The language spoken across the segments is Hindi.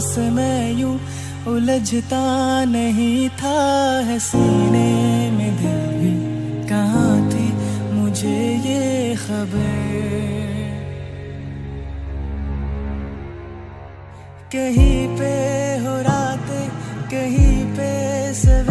से मैं यूँ उलझता नहीं था है सीने में दिल भी। कहाँ थी मुझे ये खबर? कहीं पे हो रात, कहीं पे सवेरे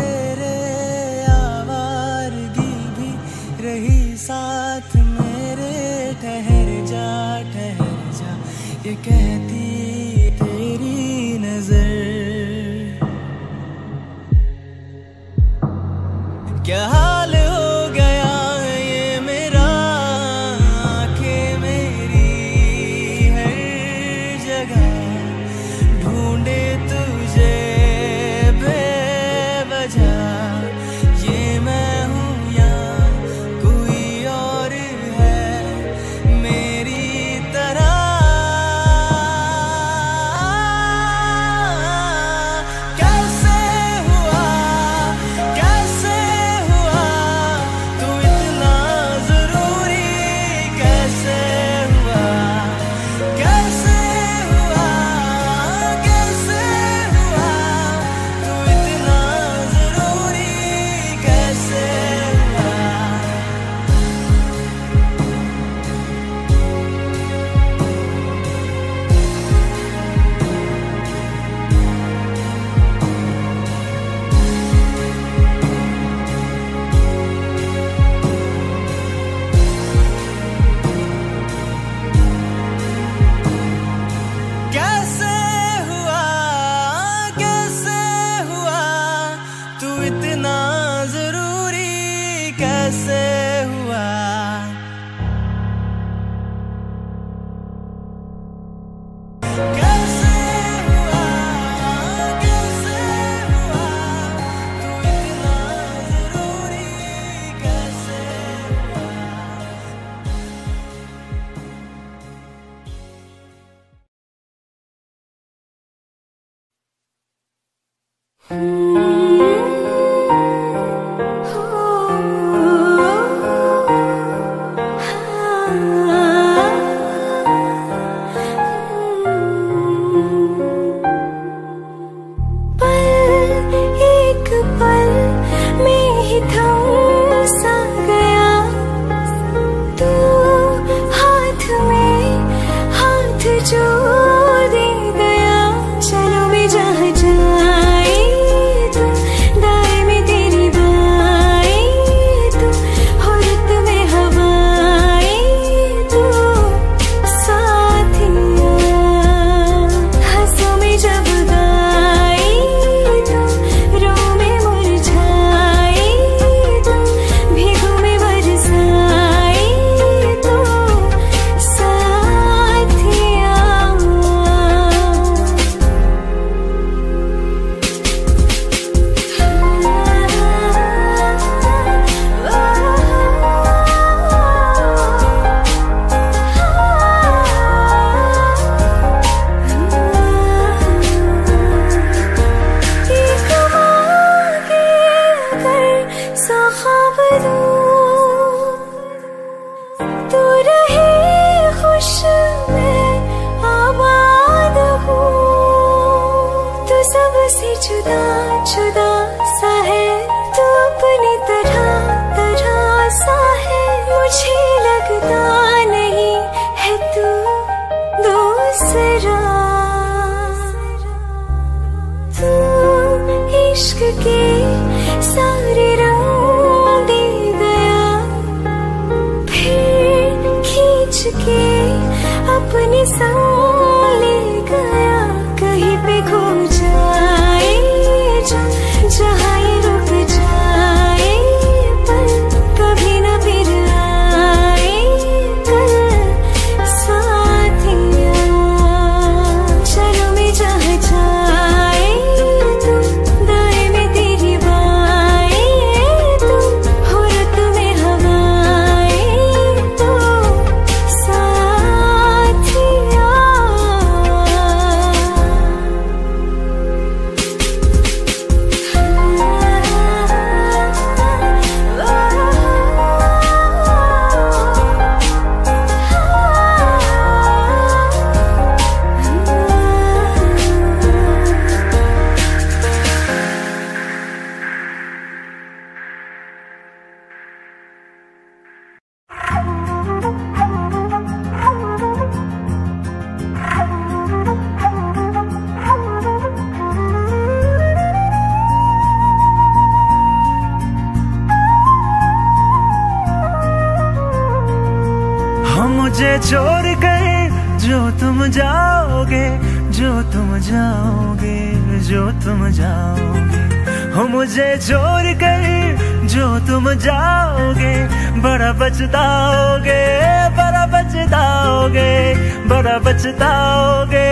बड़ा पछताओगे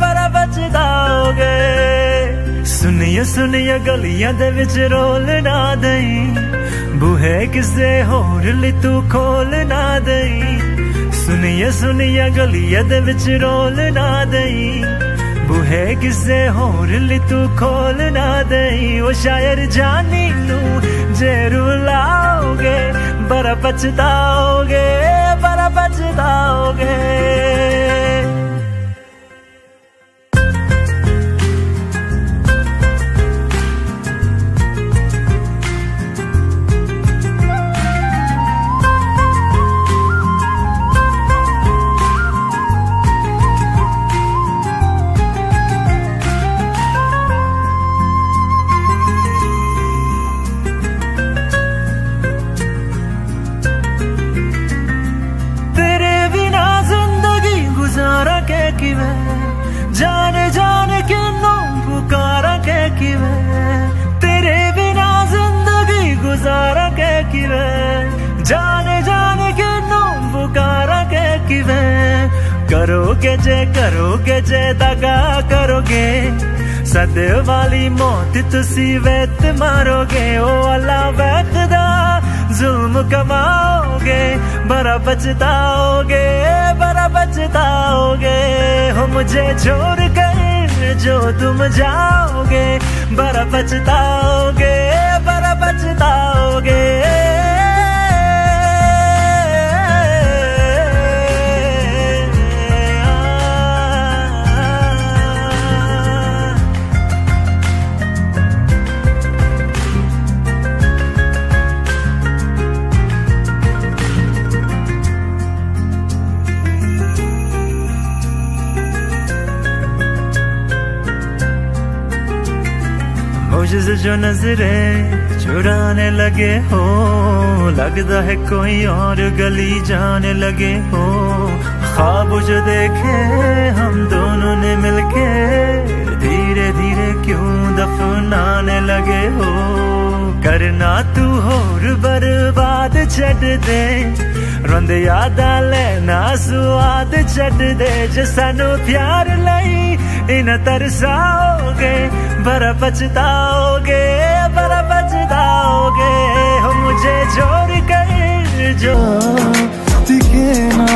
बड़ा पछताओगे सुनिए सुनिए गलियाँ दे विच रोल ना दई बूहे किसे होर ली तू खोल ना दई सुनिए सुनिए गलियाँ दे विच रोल ना बूहे किसे होर ली तू खोल ना दई, वो शायर जानी नू। जे रुलाओगे बड़ा पछताओगे बड़ा पछताओगे। करोगे जे करोगे जे, दगा करोगे। सद वाली मौत तुसी वेत मारोगे, ओ अल्लाह वैखदा जुल्म कमाओगे बड़ा पछताओगे बड़ा पछताओगे हो मुझे छोड़ कर जो तुम जाओगे बड़ा पछताओगे बड़ा पछताओगे मुझसे जो नजरे चुराने लगे हो, लगता है कोई और गली जाने लगे हो। ख्वाब जो देखे हम दोनों ने मिलके धीरे धीरे क्यों दफनाने लगे हो? करना तू होर बर्बाद छड़ दे। रोंद याद लेना स्वाद छड़ दे सानू प्यार लई इन तरसाओगे बड़ा पछताओगे बड़ा पछताओगे मुझे छोड़ कर जो दिखे ना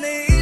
money.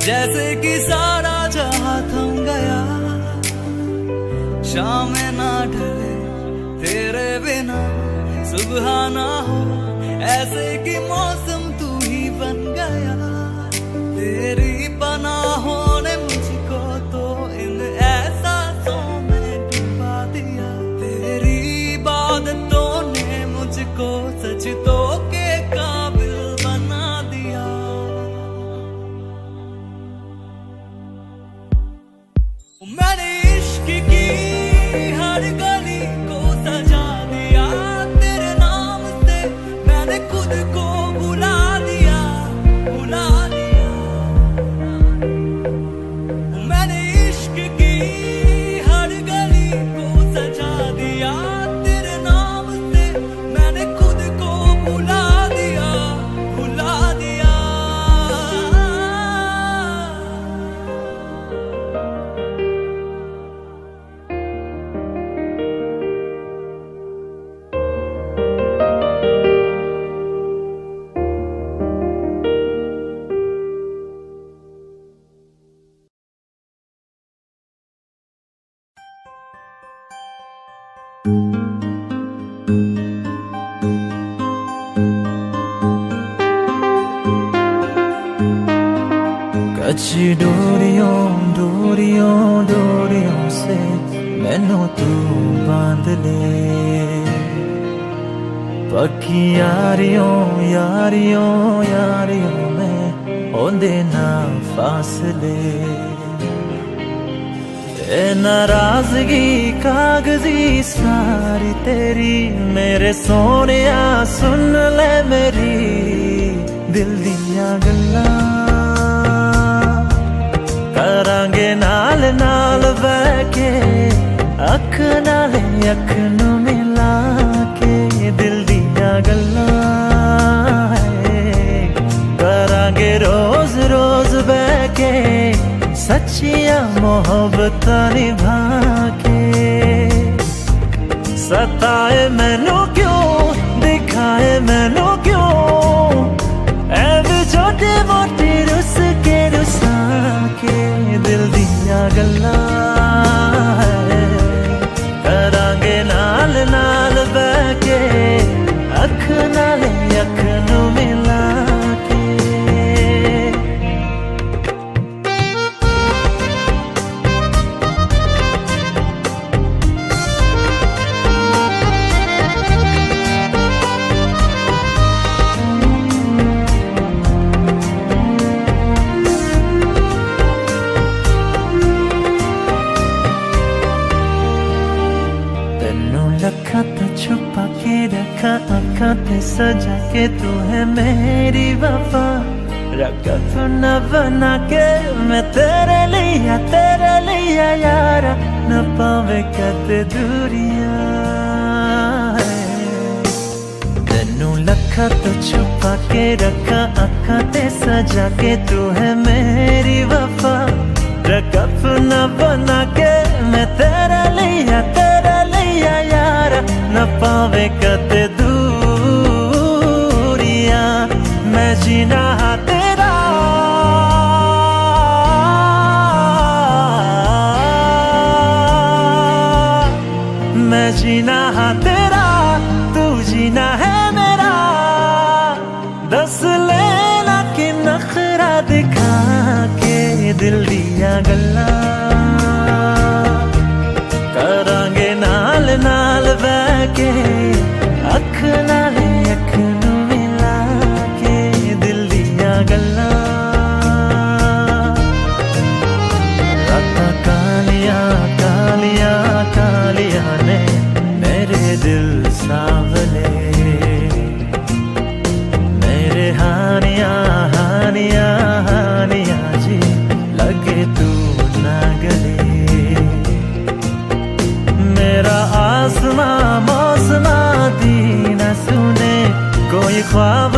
जैसे कि सारा जहाँ थम गया, शाम ना ढले, तेरे बिना सुबह ना हो। ऐसे कि मौसम तू ही बन गया, तेरी बना हो मुझको तो इन दिया। तेरी ने मुझको सच तो के अख नाले अख मिला के दिल दिया गल्ला रोज रोज बैके सचिया मोहब्बत निभा के सताए मैनू क्यों, दिखाए मैनू क्यों? छोटे मोटे रुस के रुसा के दिल दिया गल्ला ते सजा के तू है मेरी वफा। तो न बना के मैं तेरे लिया तेरे लिया यारा। न पावे कद दूरिया तेनू लखा तो छुपा के रखा, आंखा ते सजा के तू है मेरी वफा। रकफ न बना के मैं तेरा लिया तेरा लिया यार। न पावे कद जीना तेरा। मैं जीना तेरा, तू जीना है मेरा। दस लेना कि नखरा दिखा के दिल दिया गल्ला। करांगे नाल नाल बह के कोई ख्वाब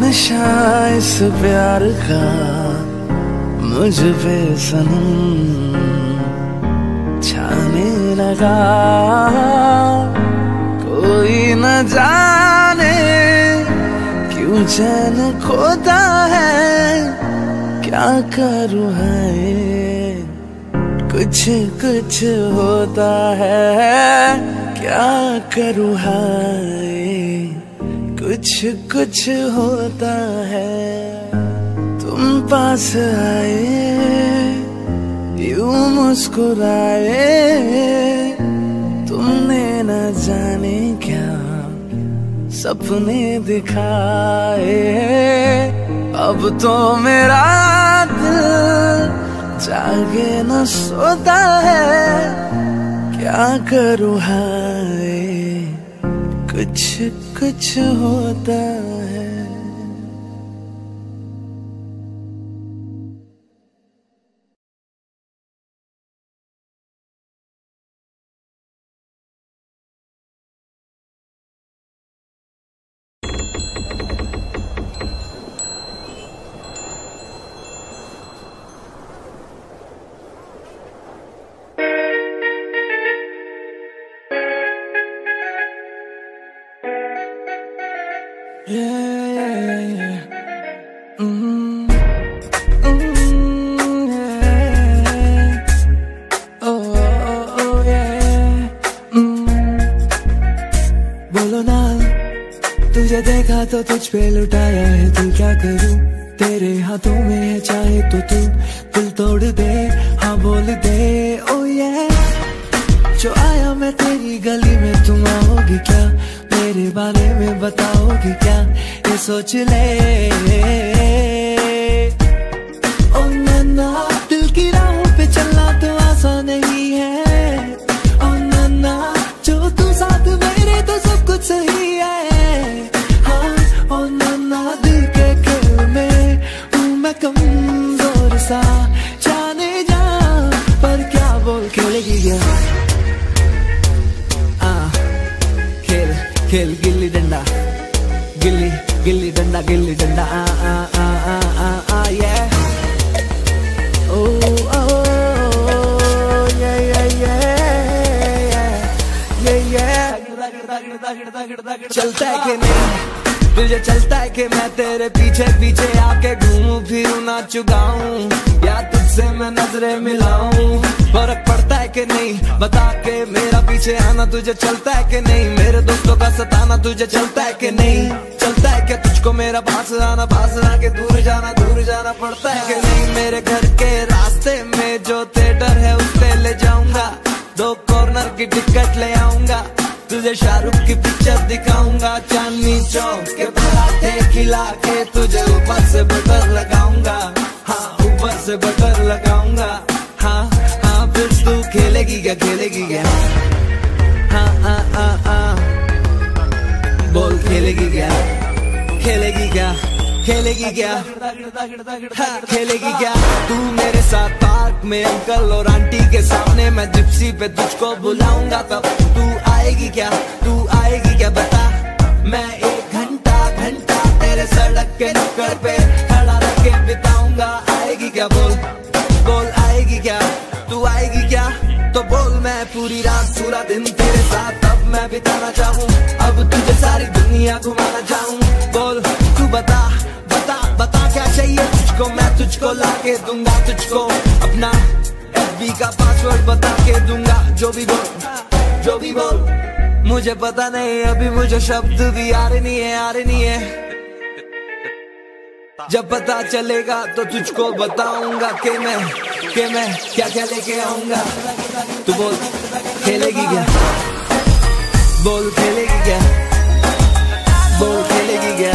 नशा इस प्यार का, मुझ पे सनम छाने लगा। कोई न जाने क्यों चैन खोता है, क्या करूँ है कुछ कुछ होता है, क्या करूँ हाय कुछ कुछ होता है। तुम पास आए, यू मुस्कुराए, तुमने न जाने क्या सपने दिखाए। अब तो मेरा दिल जागे न सोता है, क्या करूँ हाय? कुछ कुछ होता है। तुझे देखा तो तुझ पे लुटाया है, तू क्या करूँ? तेरे हाथों में है चाहे तो तू दिल तोड़ दे हाँ बोल दे। ओ ये जो आया मैं तेरी गली में, तुम आओगी क्या? मेरे बारे में बताओगी क्या? ये सोच ले। ओ नन्ना दिल की राहों पे चलना तो आसान नहीं है। ओ नन्ना जो तू साथ मेरे तो सब कुछ सही है। खेल गिल्ली डंडा। गिल्ली गिल्ली डंडा गिल्ली डंडा। आ आ आ आ आ आ ये ओ ओ ये ये ये ये ये चलता है कि। नहीं तुझे चलता है कि मैं तेरे पीछे पीछे आके घूमू, फिरूं, ना चुगाऊं, या तुझसे मैं नज़रें मिलाऊं। फ़र्क पड़ता है कि नहीं, बता के मेरा पीछे आना तुझे चलता है कि नहीं? मेरे दोस्तों का सताना तुझे चलता है कि नहीं? चलता है क्या तुझको मेरा पास आना, पास आके दूर जाना दूर जाना पड़ता है कि नहीं? मेरे घर के रास्ते में जो थिएटर है, उस पे ले जाऊँगा। दो कॉर्नर की टिकट ले आऊँगा। तुझे शाहरुख की पिक्चर दिखाऊँगा चांदनी चौक के पराठे खिला के तुझे ऊपर से बटर लगाऊँगा। हाँ ऊपर से बटर लगाऊँगा। हाँ हाँ फिर तू खेलेगी क्या खेलेगी क्या? हाँ हाँ हाँ हाँ। बोल खेलेगी क्या? खेलेगी क्या? खेलेगी क्या? हाँ, खेलेगी क्या? तू मेरे साथ पार्क में अंकल और आंटी के सामने मैं जिप्सी पे तुझको बुलाऊँगा तब तू आएगी क्या? तू आएगी क्या? बता। मैं एक घंटा घंटा तेरे सड़क के नुक्कड़ पे खड़ा रह के बिताऊँगा। आएगी क्या? बोल। बोल, आएगी क्या? तू आएगी क्या? तो बोल, मैं पूरी रात, पूरा दिन तेरे साथ। अब मैं बिताना चाहूँ। अब तुझे सारी दुनिया घुमाना चाहूँ। बोल, तू बता बता बता क्या चाहिए तुझको? मैं तुझको ला के दूँगा, तुझको अपना एफबी का पासवर्ड बता के दूँगा, जो भी बोल। जो भी बोल मुझे पता नहीं, अभी मुझे शब्द भी आ रहे नहीं है आ रहे नहीं है। जब पता चलेगा तो तुझको बताऊँगा कि मैं कि मैं क्या क्या लेके आऊँगा। तू बोल, खेलेगी क्या? बोल, खेलेगी क्या? बोल, खेलेगी क्या?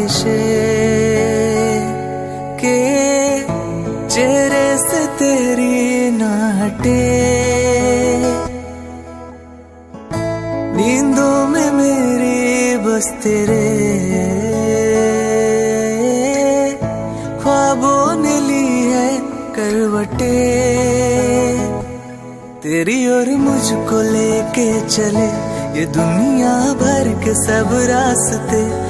ख्वाहिशें के चेहरे से तेरी न हटे। नींदों में मेरी बस तेरे। ख्वाबों ने ली है करवटे। तेरी और मुझको लेके चले, ये दुनिया भर के सब रास्ते।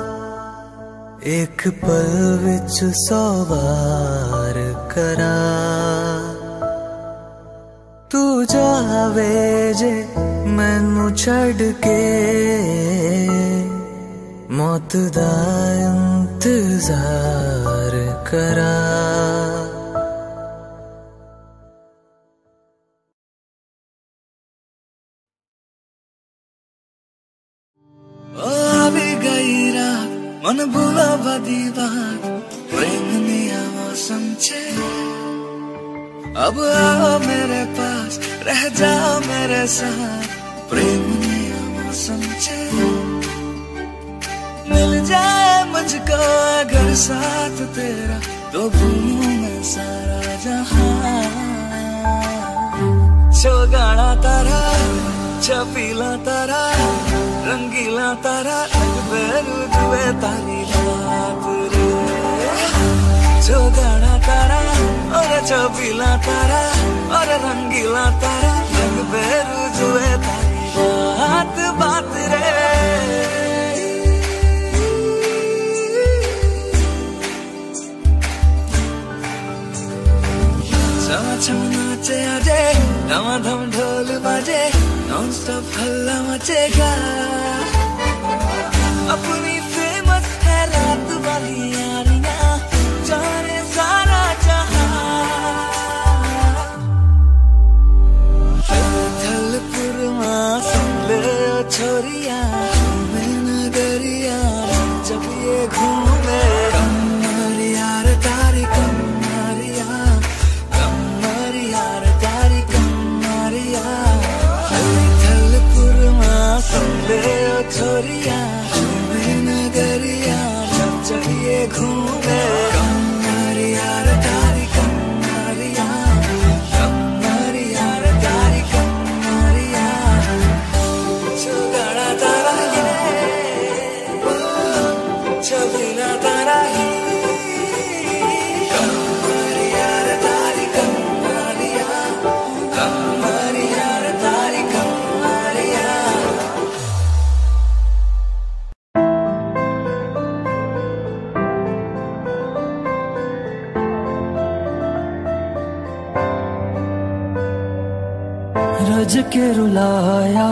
एक पल विच सौ बार करा। तू जावे जे मैनू छड़ के मौत दा इंतज़ार करा। मन भुलावा दीवार, प्रेम ने आवा समझे अब आ मेरे पास, रह जा मेरे साथ, प्रेम ने आवा समझे मिल जाए मुझको अगर साथ तेरा तो भूलू मैं सारा जहाँ। सो गाना तारा। छपीला तारा, रंगीला तारा बेरू जुए तारी रात रे। छोगाड़ा तारा, और छपीला तारा, और रंगीला तारा, रंग बेरू जुए तारी रात बात रे। छम नाचे आजे धमाधम ढोल बाजे हल्ला मचेगा। अपनी फ़ेमस है रात वाली यारियाँ के रुलाया,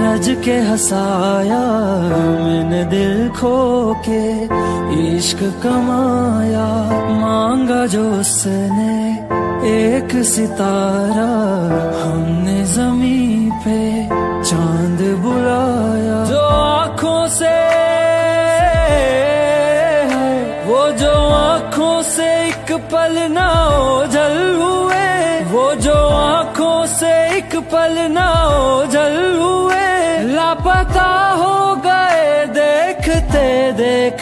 रज के हंसाया, मैंने दिल खो के इश्क कमाया। मांगा जो उसने एक सितारा, हमने जमी पे चाँद बुलाया। जो आँखों से है, वो जो आँखों से एक पल ना ओझल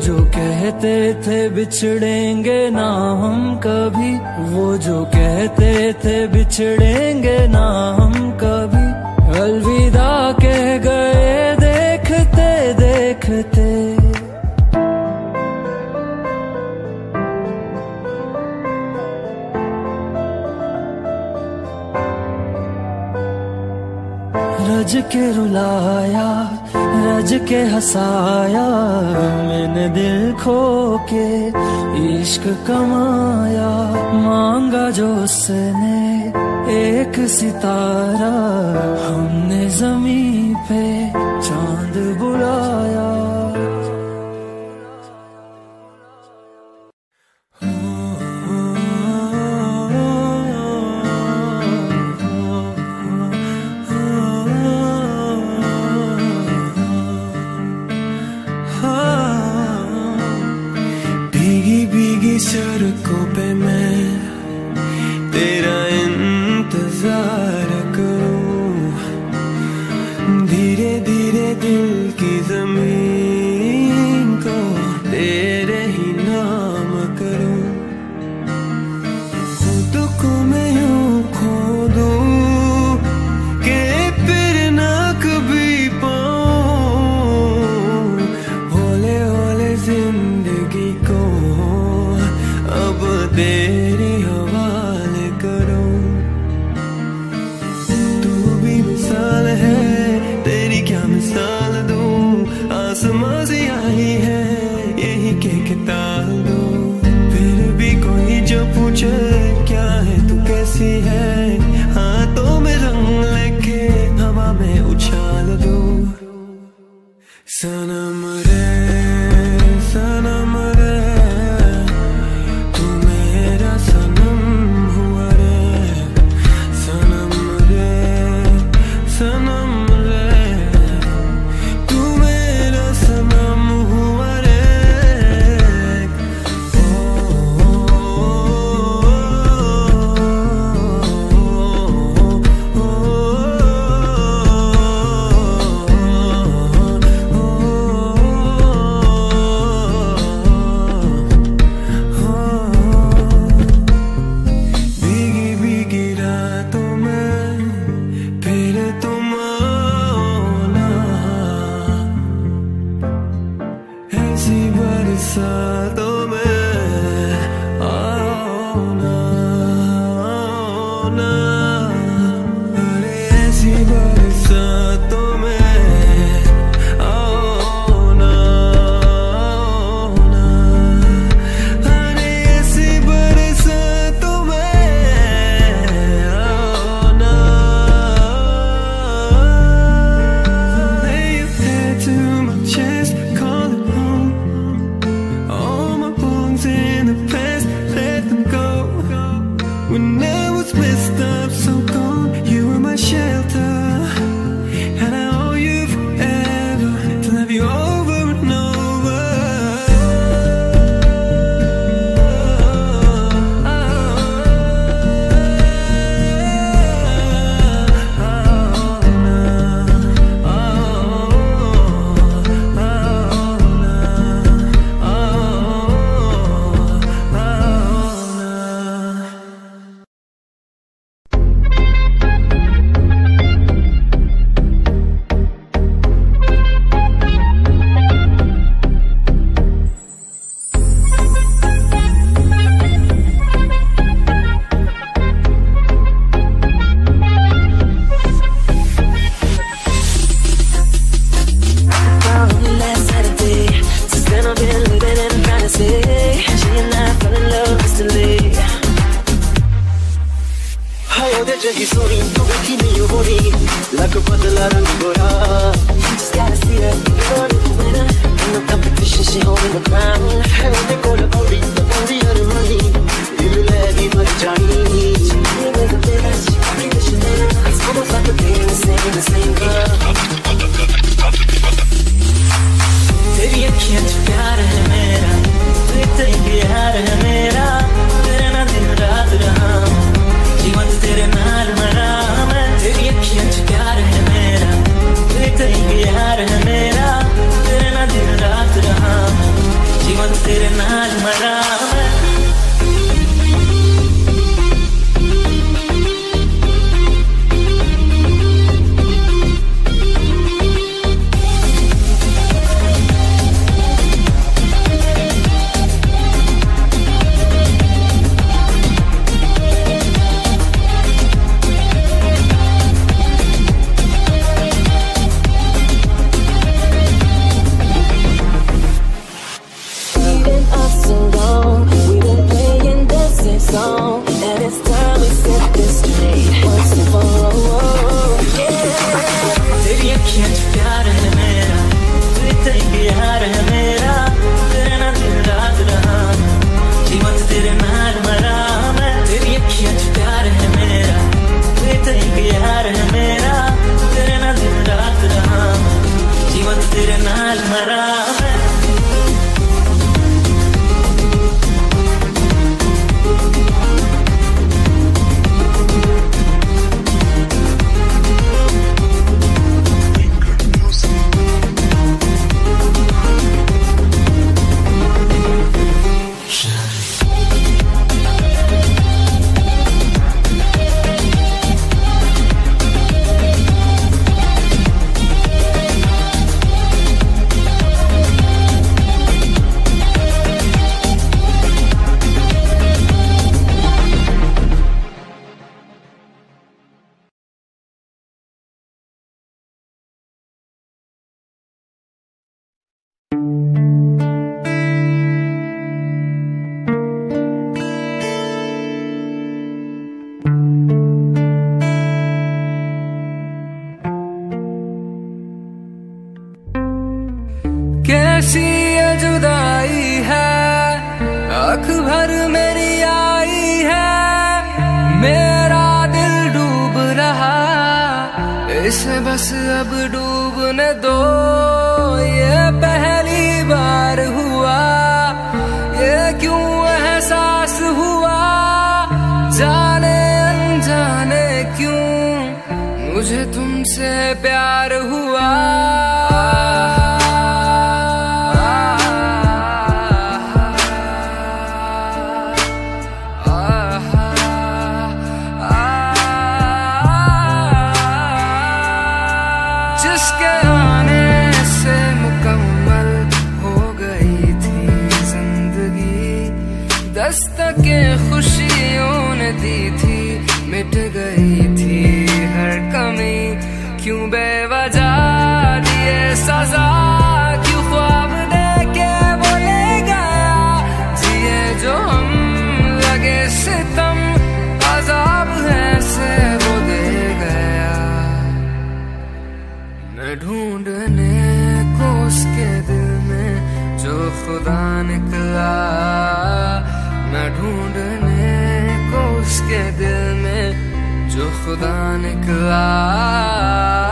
जो कहते थे बिछड़ेंगे ना हम कभी। वो जो कहते थे बिछड़ेंगे ना हम कभी। अलविदा रज के रुलाया, रज के हसाया, मैंने दिल खो के इश्क कमाया। मांगा जो उसने एक सितारा, हमने ज़मीन पे चाँद बुलाया। Sana mı सी ये जुदाई है। आँख भर मेरी आई है। मेरा दिल डूब रहा। इसे बस अब डूबने दो। ये पहली बार हुआ। ये क्यों एहसास हुआ? जाने अनजाने क्यों? मुझे तुमसे प्यार हुआ। for the Nicolai.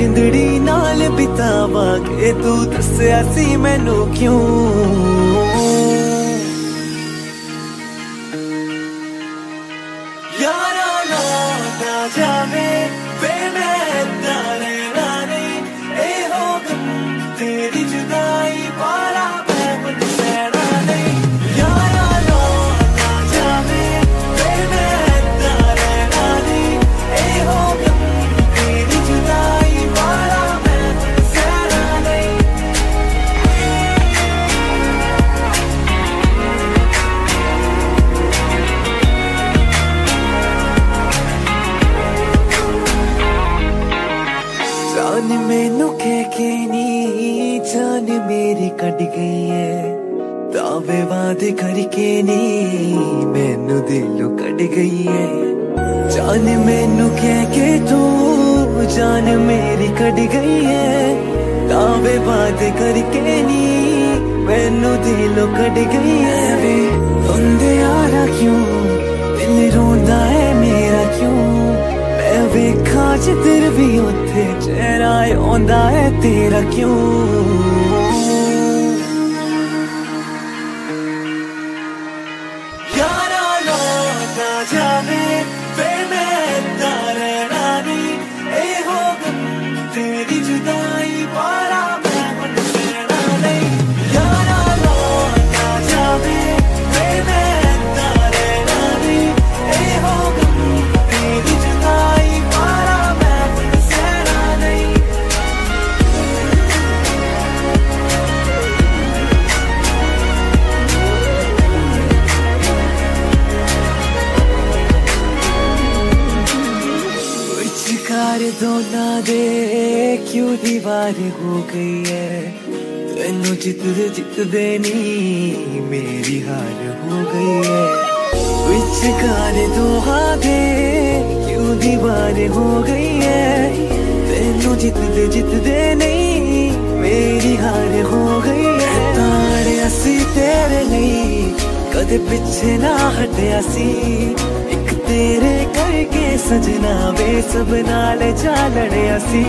ਜਿੰਦੜੀ ਨਾਲ ਬਿਤਾਵਾਂਗੇ। ਤੂੰ ਦੱਸਿਆ ਸੀ ਮੈਨੂੰ ਕਿਉਂ? ਦਾਵੇ ਵਾਦੇ ਕਰਕੇ ਨੀ ਮੈਨੂੰ ਦਿਲੋਂ ਕੱਢ ਗਈ ਐ ਜਾਨ ਮੈਨੂੰ ਕਹਿ ਕੇ ਤੂੰ ਜਾਨ ਮੇਰੀ ਕੱਢ ਗਈ ਐ ਦਾਵੇ ਵਾਦੇ ਕਰਕੇ ਨੀ ਮੈਨੂੰ ਦਿਲੋਂ ਕੱਢ ਗਈ ਐ ਵੇ ਹੁੰਦੇ ਯਾਰਾ ਕਿਉਂ ਦਿਲ ਰੋਂਦਾ ਐ ਮੇਰਾ ਕਿਉਂ ਮੈਂ ਵੇਖਾਂ ਜਿੱਧਰ ਵੀ ਉੱਥੇ ਚਿਹਰਾ ਆਉਂਦਾ ਹੈ ਤੇਰਾ ਕਿਉਂ जीत देनी मेरी हार हो गई है। विचकार तो हाथे क्यों दीवार हो गई है? तेनू जीत दे जीत दे नहीं, मेरी हार हो गई है। तारे असी तेरे नहीं, कद पिछे ना हटे असी एक तेरे करके सजना वे सब नाल जा लड़े असी